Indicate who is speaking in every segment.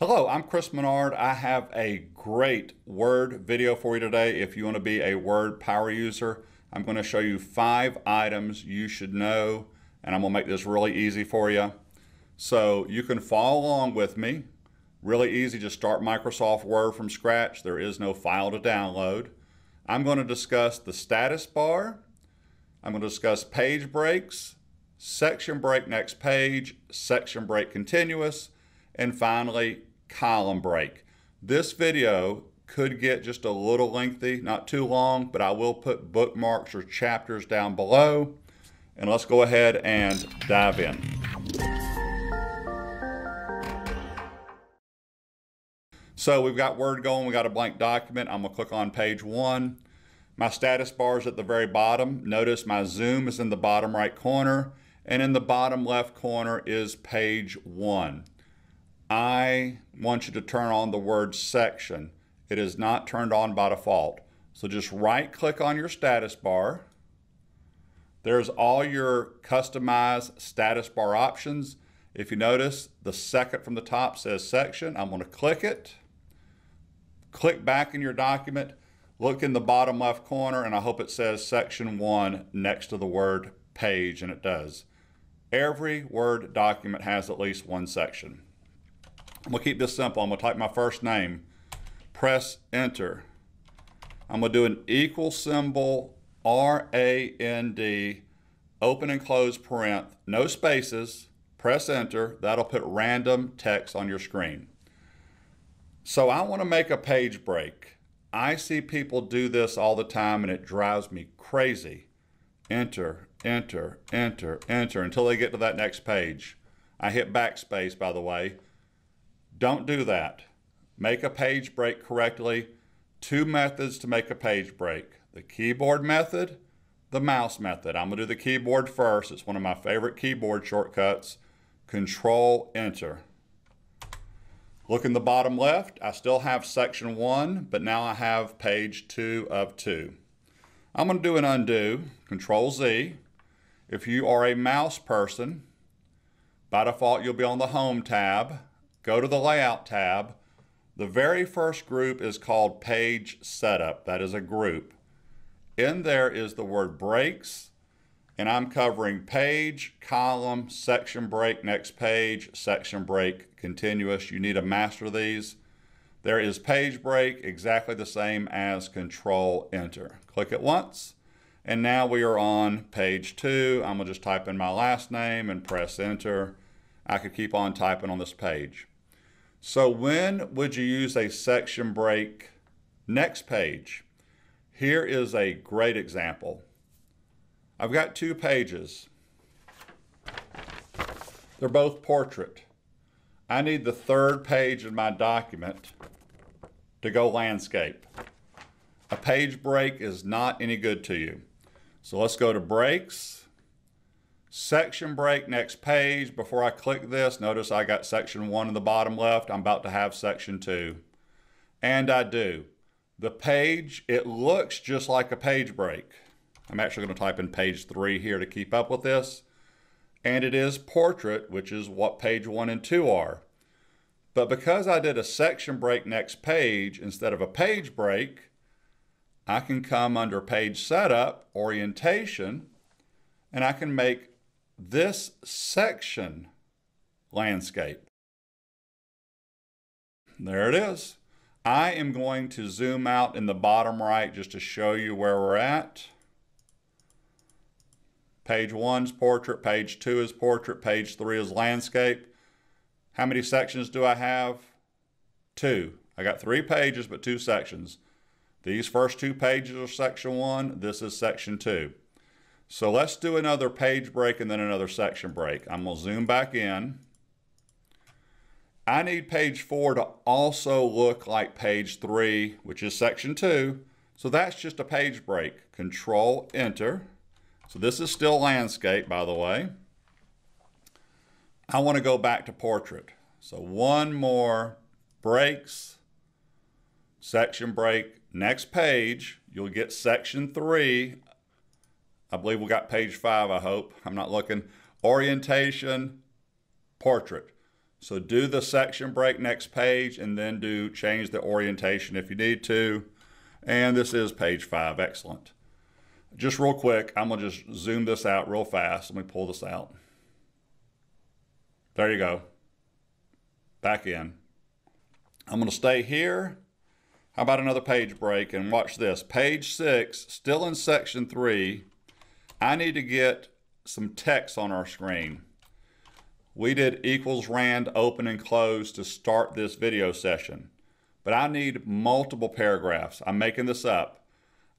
Speaker 1: Hello, I'm Chris Menard. I have a great Word video for you today. If you want to be a Word power user, I'm going to show you five items you should know, and I'm going to make this really easy for you. So you can follow along with me. Really easy, just start Microsoft Word from scratch. There is no file to download. I'm going to discuss the status bar. I'm going to discuss page breaks, section break next page, section break continuous, and finally, column break. This video could get just a little lengthy, not too long, but I will put bookmarks or chapters down below. And let's go ahead and dive in. So we've got Word going, we got a blank document. I'm gonna click on page one. My status bar is at the very bottom. Notice my zoom is in the bottom right corner and in the bottom left corner is page one. I want you to turn on the word section. It is not turned on by default. So just right click on your status bar. There's all your customized status bar options. If you notice, the second from the top says section. I'm going to click it. Click back in your document. Look in the bottom left corner, and I hope it says section one next to the word page, and it does. Every Word document has at least one section. I'm gonna keep this simple. I'm gonna type my first name, press enter. I'm gonna do an equal symbol, R-A-N-D, open and close paren, no spaces, press enter. That'll put random text on your screen. So I wanna make a page break. I see people do this all the time and it drives me crazy. Enter, enter, enter, enter until they get to that next page. I hit backspace, by the way. Don't do that. Make a page break correctly. Two methods to make a page break. The keyboard method, the mouse method. I'm gonna do the keyboard first. It's one of my favorite keyboard shortcuts. Control Enter. Look in the bottom left, I still have section one, but now I have page two of two. I'm gonna do an undo, Control Z. If you are a mouse person, by default you'll be on the Home tab go to the Layout tab. The very first group is called Page Setup. That is a group. In there is the word breaks, and I'm covering page, column, section break, next page, section break, continuous. You need to master these. There is page break, exactly the same as control enter. Click it once, and now we are on page two. I'm gonna just type in my last name and press enter. I could keep on typing on this page. So when would you use a section break? Next page. Here is a great example. I've got two pages. They're both portrait. I need the third page in my document to go landscape. A page break is not any good to you. So let's go to breaks Section break, next page. Before I click this, notice I got section one in the bottom left. I'm about to have section two. And I do. The page, it looks just like a page break. I'm actually going to type in page three here to keep up with this. And it is portrait, which is what page one and two are. But because I did a section break next page instead of a page break, I can come under page setup, orientation, and I can make this section landscape. There it is. I am going to zoom out in the bottom right just to show you where we're at. Page one is portrait, page two is portrait, page three is landscape. How many sections do I have? Two. I got three pages, but two sections. These first two pages are section one, this is section two. So let's do another page break and then another section break. I'm going to zoom back in. I need page four to also look like page three, which is section two. So that's just a page break. Control Enter. So this is still landscape, by the way. I want to go back to portrait. So one more breaks, section break, next page, you'll get section three I believe we got page five, I hope. I'm not looking. Orientation, portrait. So do the section break next page and then do change the orientation if you need to. And this is page five, excellent. Just real quick, I'm gonna just zoom this out real fast. Let me pull this out. There you go. Back in. I'm gonna stay here. How about another page break and watch this. Page six, still in section three, I need to get some text on our screen. We did equals rand open and close to start this video session, but I need multiple paragraphs. I'm making this up.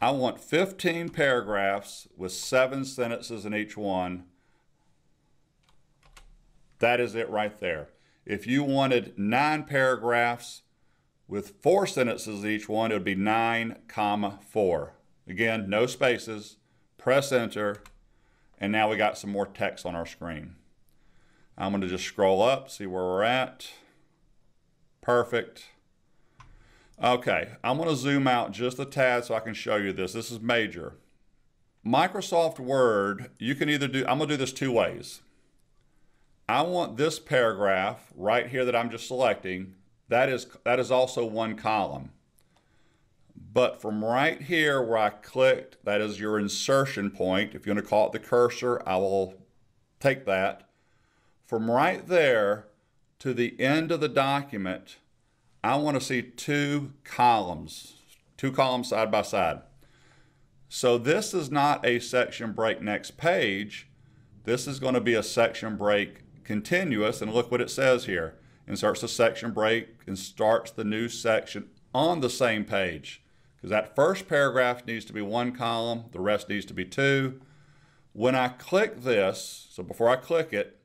Speaker 1: I want 15 paragraphs with seven sentences in each one. That is it right there. If you wanted nine paragraphs with four sentences each one, it would be nine comma four. Again, no spaces, press enter, and now we got some more text on our screen. I'm going to just scroll up, see where we're at. Perfect. Okay, I'm going to zoom out just a tad so I can show you this. This is major. Microsoft Word, you can either do, I'm going to do this two ways. I want this paragraph right here that I'm just selecting, that is, that is also one column. But from right here where I clicked, that is your insertion point. If you want to call it the cursor, I will take that. From right there to the end of the document, I want to see two columns, two columns side by side. So this is not a section break next page. This is going to be a section break continuous. And look what it says here. Inserts a section break and starts the new section on the same page because that first paragraph needs to be one column, the rest needs to be two. When I click this, so before I click it,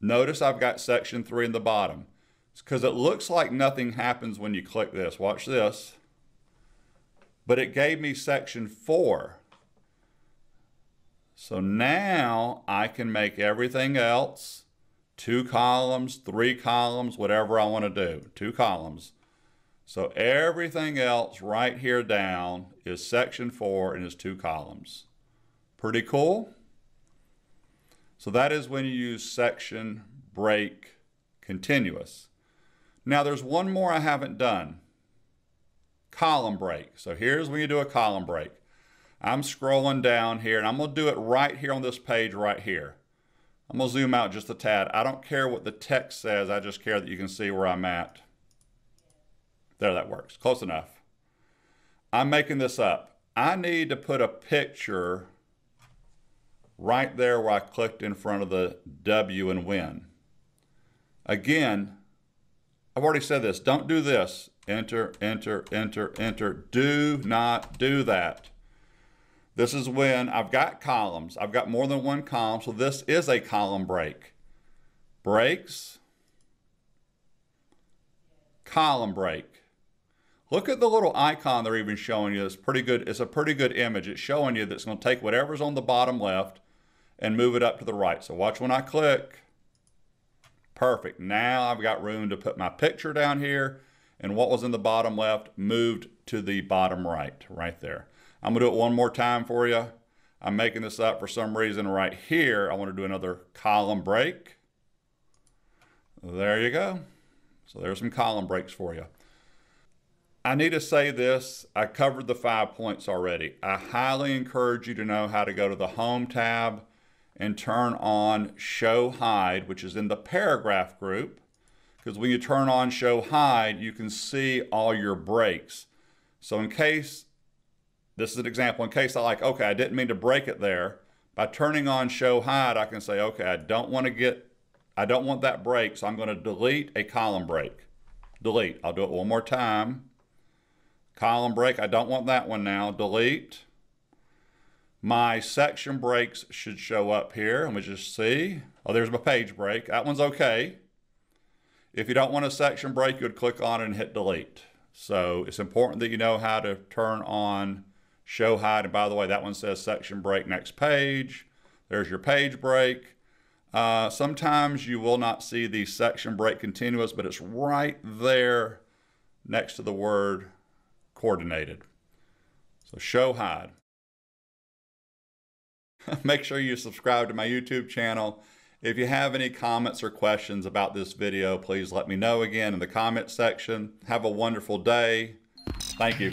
Speaker 1: notice I've got section three in the bottom. It's because it looks like nothing happens when you click this. Watch this. But it gave me section four. So now I can make everything else two columns, three columns, whatever I want to do, two columns. So everything else right here down is section four and is two columns. Pretty cool? So that is when you use section break continuous. Now there's one more I haven't done. Column break. So here's when you do a column break. I'm scrolling down here and I'm going to do it right here on this page right here. I'm going to zoom out just a tad. I don't care what the text says. I just care that you can see where I'm at. There, that works. Close enough. I'm making this up. I need to put a picture right there where I clicked in front of the W and win. Again, I've already said this. Don't do this. Enter, enter, enter, enter. Do not do that. This is when I've got columns. I've got more than one column, so this is a column break. Breaks, column break. Look at the little icon they're even showing you. It's pretty good. It's a pretty good image. It's showing you that it's going to take whatever's on the bottom left and move it up to the right. So watch when I click. Perfect. Now I've got room to put my picture down here and what was in the bottom left moved to the bottom right, right there. I'm gonna do it one more time for you. I'm making this up for some reason right here. I wanna do another column break. There you go. So there's some column breaks for you. I need to say this. I covered the five points already. I highly encourage you to know how to go to the Home tab and turn on Show Hide, which is in the paragraph group. Because when you turn on Show Hide, you can see all your breaks. So in case, this is an example, in case I like, okay, I didn't mean to break it there, by turning on Show Hide, I can say, okay, I don't want to get, I don't want that break, so I'm going to delete a column break. Delete. I'll do it one more time. Column break, I don't want that one now. Delete. My section breaks should show up here. Let me just see. Oh, there's my page break. That one's okay. If you don't want a section break, you would click on it and hit delete. So it's important that you know how to turn on show hide. And by the way, that one says section break next page. There's your page break. Uh, sometimes you will not see the section break continuous, but it's right there next to the word coordinated. So show hide. Make sure you subscribe to my YouTube channel If you have any comments or questions about this video, please let me know again in the comment section. Have a wonderful day. Thank you.